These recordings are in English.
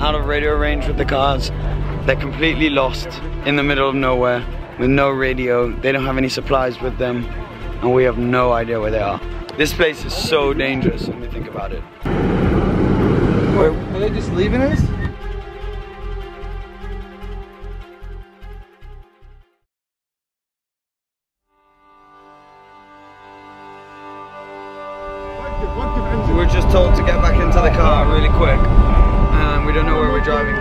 out of radio range with the cars. They're completely lost in the middle of nowhere with no radio. They don't have any supplies with them and we have no idea where they are. This place is so dangerous when we think about it. Wait, are they just leaving us? We are just told to get back into the car really quick and we don't know where we're driving.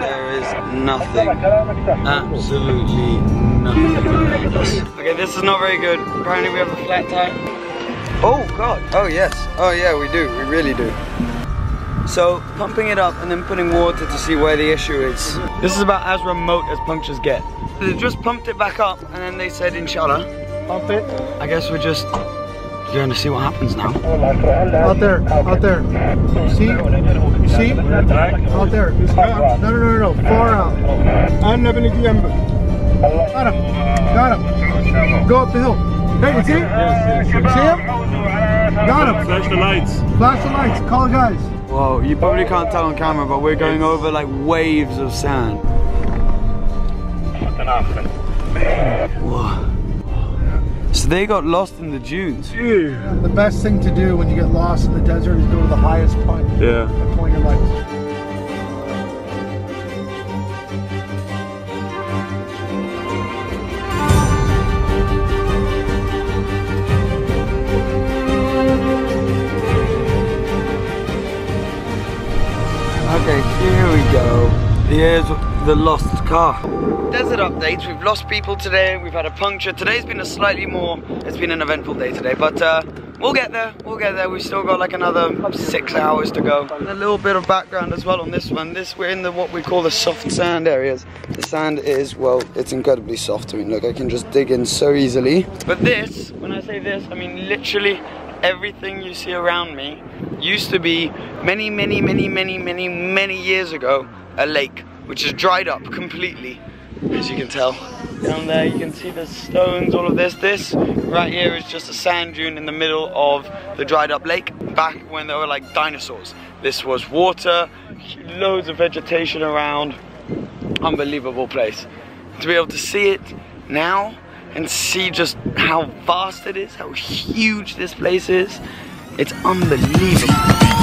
There is nothing, absolutely nothing Okay, this is not very good. Apparently we have a flat tire. Oh God, oh yes, oh yeah we do, we really do. So pumping it up and then putting water to see where the issue is. This is about as remote as punctures get. They just pumped it back up and then they said inshallah. Pump it. I guess we're just going to see what happens now. Out there, out there. See? You see? Out there. No, no, no, no, far out. I'm never going to Got him. Got him. Go up the hill. Hey, you see? Yes, yes. See him? Got him. Flash the lights. Flash the lights. Call the guys. Whoa, you probably can't tell on camera, but we're going over like waves of sand. Whoa. So they got lost in the dunes. Yeah. The best thing to do when you get lost in the desert is go to the highest point. Yeah. And point your lights. Okay, here we go. Here's the lost car. Desert updates, we've lost people today, we've had a puncture. Today's been a slightly more, it's been an eventful day today, but uh, we'll get there, we'll get there. We've still got like another six hours to go. A little bit of background as well on this one. This, we're in the what we call the soft sand areas. The sand is, well, it's incredibly soft. I mean, look, I can just dig in so easily. But this, when I say this, I mean literally everything you see around me used to be many, many, many, many, many, many years ago, a lake, which is dried up completely, as you can tell. Down there you can see the stones, all of this. This right here is just a sand dune in the middle of the dried up lake, back when there were like dinosaurs. This was water, loads of vegetation around, unbelievable place. To be able to see it now, and see just how vast it is, how huge this place is. It's unbelievable.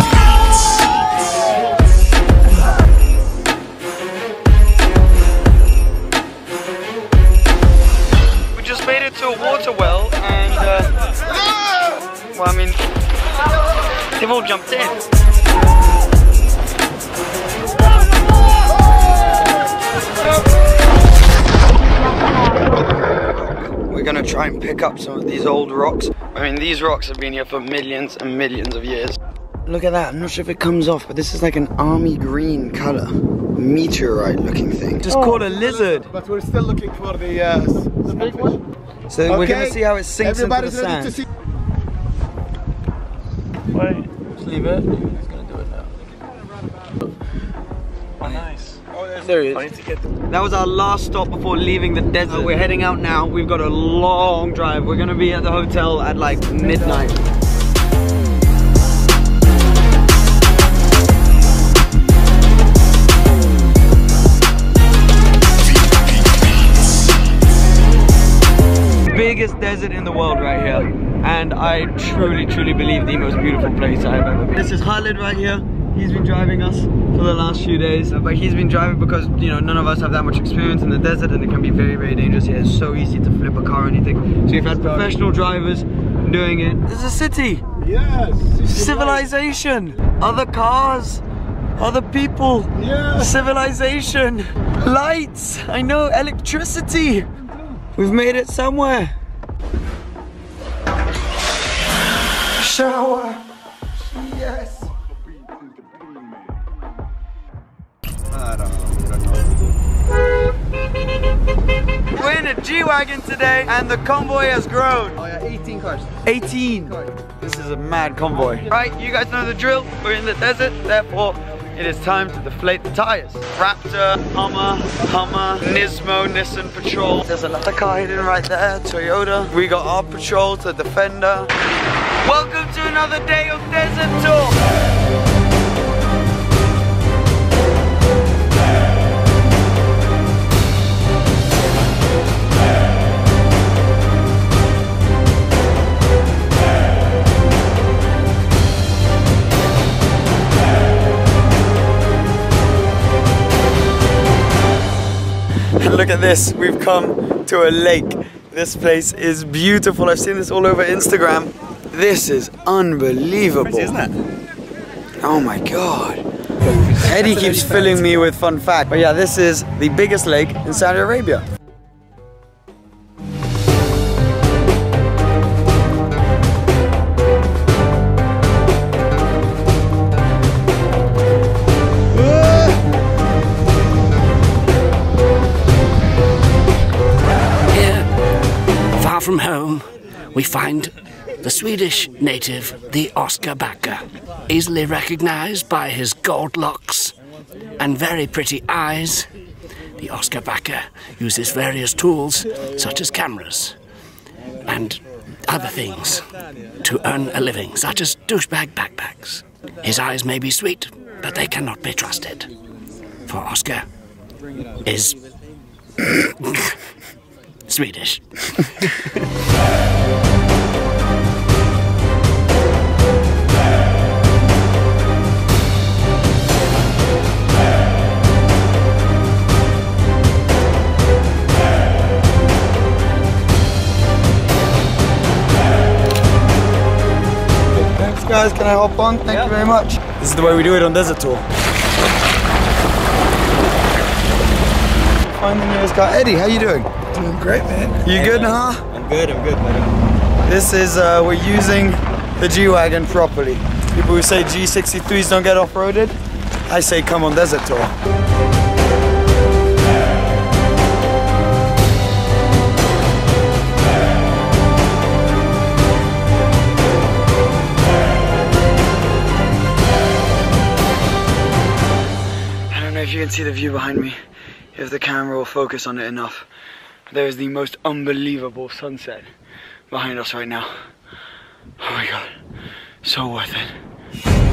Jumped in. We're gonna try and pick up some of these old rocks. I mean, these rocks have been here for millions and millions of years. Look at that, I'm not sure if it comes off, but this is like an army green color. Meteorite looking thing. Just called a lizard. But we're still looking for the, uh, the big one. So we're gonna see how it sinks Everybody's into the ready to sand. see. Wait. Just leave it. He's gonna do it now. Oh, nice. There he I is. need to get That was our last stop before leaving the desert. We're heading out now. We've got a long drive. We're gonna be at the hotel at like midnight. Biggest desert in the world right here. And I truly, truly believe the most beautiful place I've ever been. This is Khalid right here. He's been driving us for the last few days, uh, but he's been driving because, you know, none of us have that much experience in the desert and it can be very, very dangerous here. It's so easy to flip a car or anything. So we've had professional drivers doing it. This is a city, Yes. civilization, other cars, other people, Yeah. civilization, lights, I know, electricity. We've made it somewhere. Shower. Yes. We're in a G-Wagon today and the convoy has grown. Oh yeah, 18 cars. 18. This is a mad convoy. Right, you guys know the drill. We're in the desert, therefore it is time to deflate the tires. Raptor, Hummer, Hummer, Nismo, Nissan Patrol. There's another car hidden right there, Toyota. We got our Patrol, the Defender. Welcome to another day of Desert Tour! Look at this, we've come to a lake. This place is beautiful. I've seen this all over Instagram. This is unbelievable. Crazy, isn't it? Oh my god. Eddie keeps filling me with fun facts. But yeah, this is the biggest lake in Saudi Arabia. Here, far from home, we find the Swedish native, the Oskar Bakke, easily recognized by his gold locks and very pretty eyes. The Oskar Bakke uses various tools, such as cameras and other things, to earn a living, such as douchebag backpacks. His eyes may be sweet, but they cannot be trusted. For Oskar is Swedish. guys, can I hop on? Thank you very much. This is the way we do it on Desert Tour. Find the nearest car. Eddie, how you doing? Doing great, man. You good, huh? I'm good, I'm good, buddy. This is, uh, we're using the G-Wagon properly. People who say G63s don't get off-roaded, I say come on Desert Tour. You can see the view behind me, if the camera will focus on it enough. There is the most unbelievable sunset behind us right now. Oh my god, so worth it.